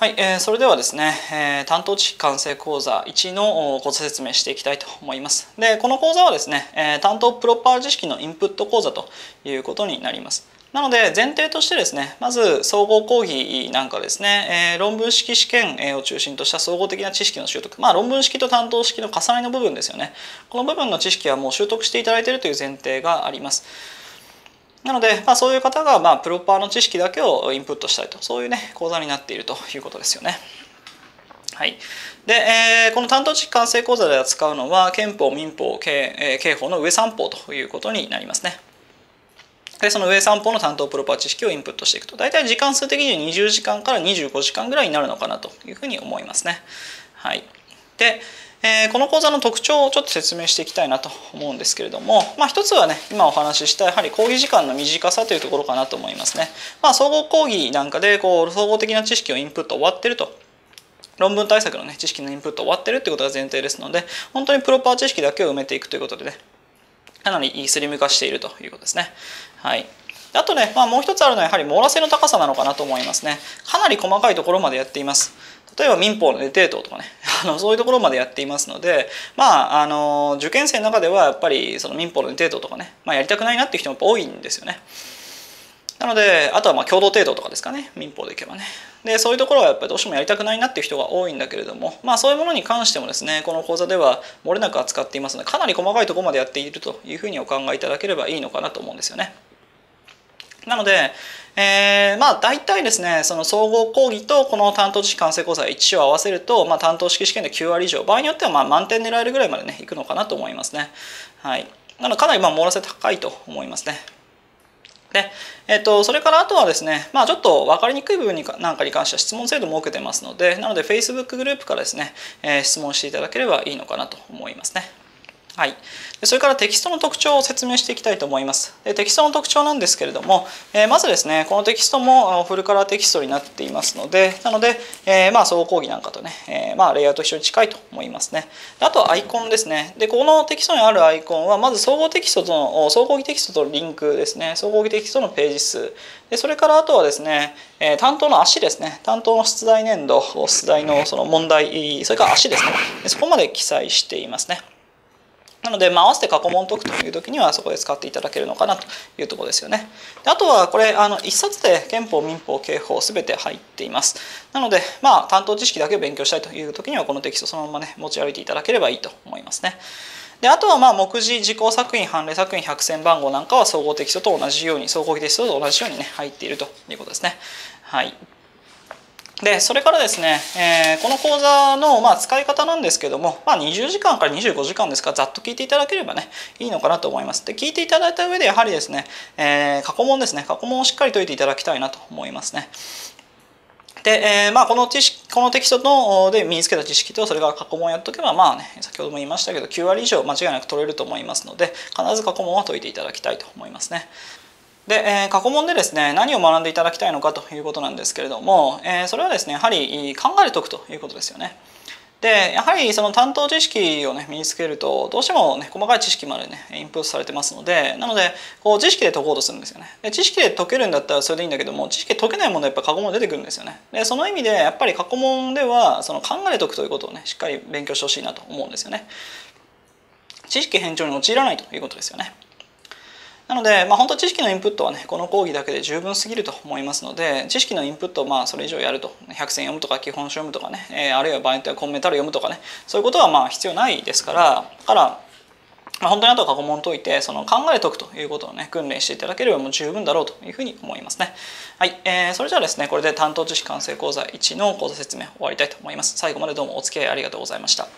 はい、えー、それではですね、えー、担当知識完成講座1の講座説明していきたいと思います。で、この講座はですね、えー、担当プロパー知識のインプット講座ということになります。なので前提としてですねまず総合講義なんかですね、えー、論文式試験を中心とした総合的な知識の習得まあ論文式と担当式の重ねの部分ですよねこの部分の知識はもう習得していただいているという前提がありますなので、まあ、そういう方が、まあ、プロパーの知識だけをインプットしたいと。そういうね講座になっているということですよね。はい、で、えー、この担当知識完成講座で扱うのは憲法民法刑,、えー、刑法の上三法ということになりますね。でその上三法の担当プロパー知識をインプットしていくと。大体時間数的に20時間から25時間ぐらいになるのかなというふうに思いますね。はい、で、えー、この講座の特徴をちょっと説明していきたいなと思うんですけれども、まあ、一つはね今お話ししたやはり講義時間の短さというところかなと思いますね。まあ、総合講義なんかでこう総合的な知識をインプット終わってると論文対策の、ね、知識のインプット終わってるってことが前提ですので本当にプロパー知識だけを埋めていくということでねかなりスリム化しているということですね。はい、あとね、まあ、もう一つあるのはやはり網羅性の高さなのかなと思いますね。かなり細かいところまでやっています。例えば民法のデテートとかねあのそういうところまでやっていますのでまああの受験生の中ではやっぱりその民法のデテートとかね、まあ、やりたくないなっていう人も多いんですよね。なのであとはまあ共同程度とかですかね民法でいけばねでそういうところはやっぱりどうしてもやりたくないなっていう人が多いんだけれどもまあそういうものに関してもですねこの講座では漏れなく扱っていますのでかなり細かいところまでやっているというふうにお考えいただければいいのかなと思うんですよね。なので、えー、まあ大体ですねその総合講義とこの担当知識完成講座1を合わせると、まあ、担当式試験で9割以上場合によってはまあ満点狙えるぐらいまでねいくのかなと思いますね。はい、なのでかなりまあ網羅性高いと思いますね。で、えっと、それからあとはですね、まあ、ちょっと分かりにくい部分になんかに関しては質問制度設けてますので、なので Facebook グループからですね、えー、質問していただければいいのかなと思いますね。はい、それからテキストの特徴を説明していきたいと思います。でテキストの特徴なんですけれども、えー、まずですねこのテキストもフルカラーテキストになっていますのでなので、えー、まあ総講義なんかとね、えー、まあレイアウト非常に近いと思いますね。あとはアイコンですね。でこのテキストにあるアイコンはまず総合テキストとの総合義テキストとのリンクですね総合義テキストのページ数でそれからあとはですね、え担当の足ですね担当の出題年度出題のその問題それから足ですねそこまで記載していますね。なので、まあ、合わせて過去問解くという時にはそこで使っていただけるのかなというところですよね。であとはこれあの1冊で憲法民法刑法全て入っています。なので、まあ、担当知識だけを勉強したいという時にはこのテキストそのままね持ち歩いていただければいいと思いますね。であとはまあ目次時効作品判例作品百選番号なんかは総合テキストと同じように総合テキストと同じようにね入っているということですね。はい。でそれからですね、えー、この講座のまあ使い方なんですけども、まあ、20時間から25時間ですからざっと聞いていただければねいいのかなと思います。で聞いていただいた上でやはりですね、えー、過去問ですね過去問をしっかり解いていただきたいなと思いますね。で、えー、まあこの知識このテキストので身につけた知識とそれから過去問をやっとけばまあね先ほども言いましたけど9割以上間違いなく取れると思いますので必ず過去問は解いていただきたいと思いますね。で、えー、過去問でですね何を学んでいただきたいのかということなんですけれども、えー、それはですねやはり考えておくということですよね。でやはりその担当知識をね身につけるとどうしてもね細かい知識までねインプットされてますのでなのでこう知識で解こうとするんですよね。で知識で解けるんだったらそれでいいんだけども知識解けないものはやっぱ過去問出てくるんですよね。でその意味でやっぱり過去問ではその考えておくということをねしっかり勉強してほしいなと思うんですよね。知識偏重に陥らないということですよね。なので、まあ、本当知識のインプットはねこの講義だけで十分すぎると思いますので知識のインプットをまあそれ以上やると百選読むとか基本書読むとかね、えー、あるいは場合によってはコンメンタル読むとかねそういうことはまあ必要ないですからだから、本当にあとは過去問解いてその考え解くということをね訓練していただければもう十分だろうというふうに思いますね。はい、えー、それじゃあですねこれで担当知識完成講座1の講座説明終わりたいと思います。最後までどうもお付き合いありがとうございました。